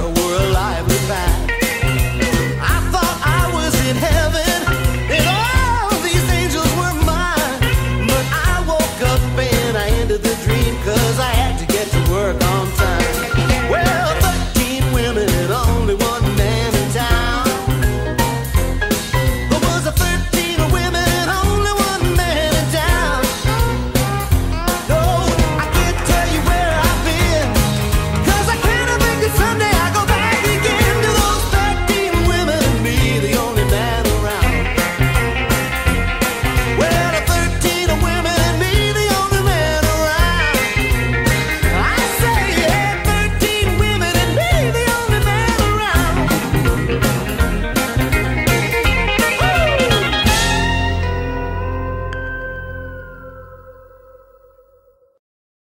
We're alive with that.